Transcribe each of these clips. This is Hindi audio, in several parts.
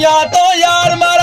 या तो यार मार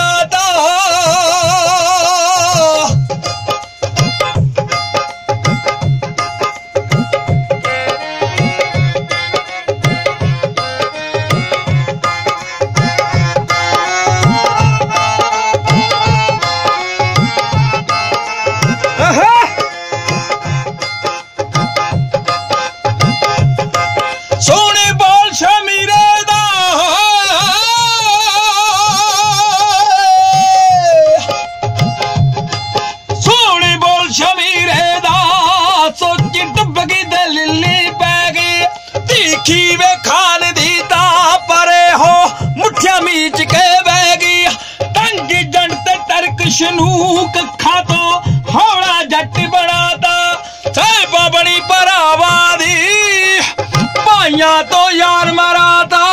शमीरेदा सोची डुबकी ते पै गई। तीखी वे खान दी ता परे हो मुठिया मीच के बह गई। तंगी जंड ते टरक शनूक खातो हौड़ा जट बनाता सैबा बड़ी भरावा दी। भाइया तो यार मराता